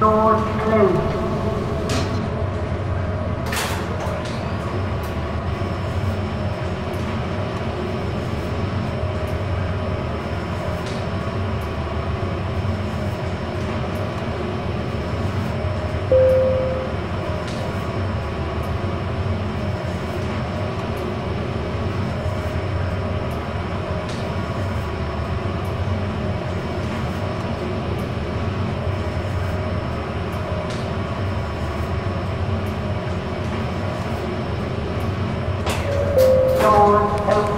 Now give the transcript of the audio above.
Doors closed. George